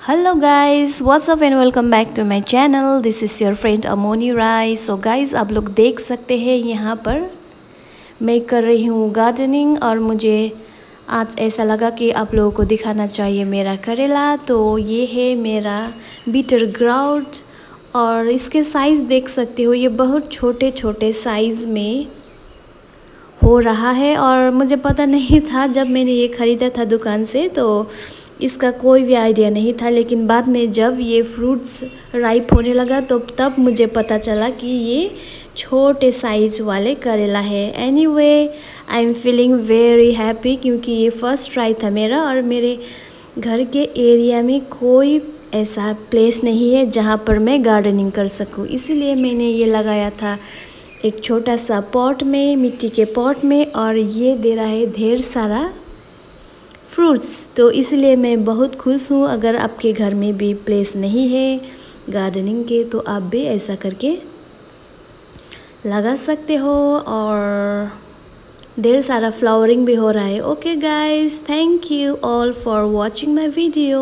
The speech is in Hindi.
Hello guys what's up and welcome back to my channel this is your friend Amoni Rai so guys आप लोग देख सकते हैं यहाँ पर मैं कर रही हूँ गार्डनिंग और मुझे आज ऐसा लगा कि आप लोगों को दिखाना चाहिए मेरा करेला। तो ये है मेरा बीटर ग्राउड और इसके साइज़ देख सकते हो, ये बहुत छोटे छोटे साइज़ में हो रहा है और मुझे पता नहीं था जब मैंने ये ख़रीदा था दुकान से तो इसका कोई भी आइडिया नहीं था। लेकिन बाद में जब ये फ्रूट्स राइप होने लगा तो तब मुझे पता चला कि ये छोटे साइज़ वाले करेला है। Anyway I am feeling very happy क्योंकि ये फ़र्स्ट ट्राई था मेरा और मेरे घर के एरिया में कोई ऐसा प्लेस नहीं है जहाँ पर मैं गार्डनिंग कर सकूँ। इसीलिए मैंने ये लगाया था। एक छोटा सा पॉट में, मिट्टी के पॉट में और ये दे रहा है ढेर सारा फ्रूट्स तो इसलिए मैं बहुत खुश हूँ अगर आपके घर में भी प्लेस नहीं है गार्डनिंग के तो आप भी ऐसा करके लगा सकते हो और ढेर सारा फ्लावरिंग भी हो रहा है. Okay guys thank you all for watching my video